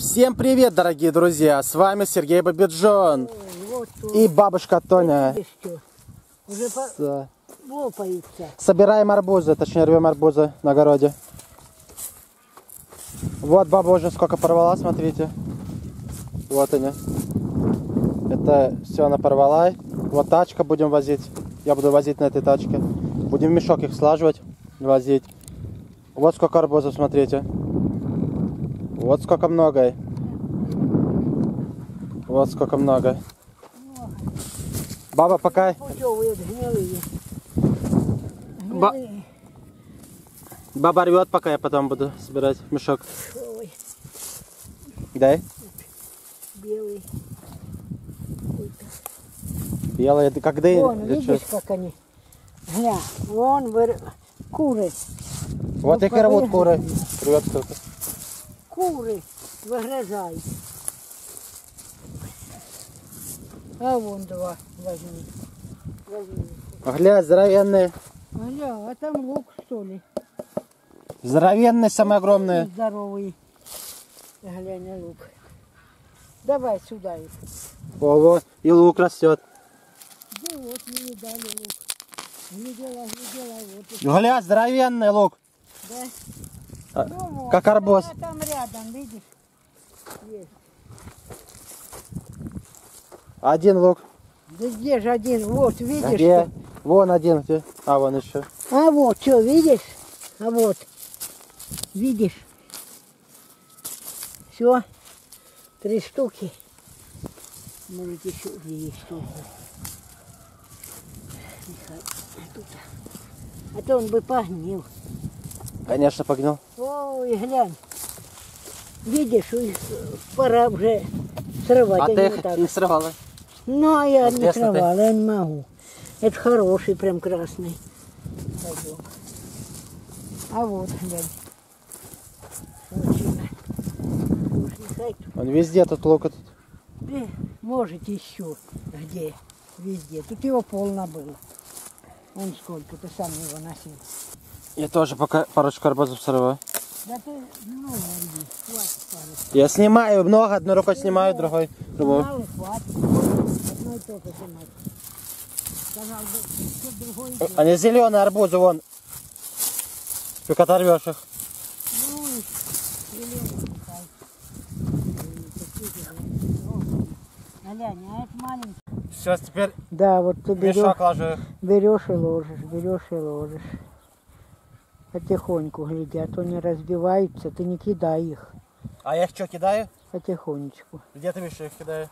Всем привет, дорогие друзья! С вами Сергей Бабиджон и бабушка Тоня. С-. Собираем арбузы, точнее рвем арбузы на огороде. Вот баба уже сколько порвала, смотрите. Вот они. Это все она порвала. Вот тачка будем возить. Я буду возить на этой тачке. Будем в мешок их слаживать, возить. Вот сколько арбузов, смотрите. Вот сколько много. Вот сколько много. Баба, пока. Ба-. Баба рвет, пока я потом буду собирать в мешок. Ой, Дай. белый. Белые, это когда Вон, или видишь, чё? как они? Гля, вон выр... куры. Вот их и рвут куры. Рвет кто-то. Куры выгрызают. А вон два возьми. Возьми. Гля, здоровенные. Гля, а там лук, что ли? Здоровенные, самые огромные. Здоровый. Глянь, лук. Давай сюда их. Ого, и лук растет. Да вот мне дали лук. Видела, видела, вот. Гля, здоровенный лук. Да? А, Ну вот, как арбуз. а там рядом, видишь? Есть. Один лук. Да где же один? Вот, видишь? Где? что? Вон один. где? А, вон еще. А вот, что, видишь? А вот. Видишь? Все. Три штуки. Может, еще есть штуки. А то он бы погнил. Конечно, погнал. Ой, глянь. Видишь, пора уже срывать. А ты их так. не срывала? Ну, а я не ты. срывала, я не могу. Это хороший, прям красный. Пойдем. А вот, глянь. Он везде тут лук этот. э, Может еще где, везде. Тут его полно было. Он сколько, ты сам его носил. Я тоже пока парочку арбузов срываю. Да ты много иди, хватит. Я снимаю много, одной рукой снимаю, другой. Мало хватит. Одной только снимать. Дело. Они зеленые арбузы, вон. Только оторвешь их. Ну, зеленые. Глянь, а это маленький. Все, теперь Да, вот ты берешь, мешок ложу их. берешь и ложишь, берешь и ложишь. Потихоньку гляди, а то не разбиваются, ты не кидай их. А я их что, кидаю? Потихонечку. Где ты я их кидаю?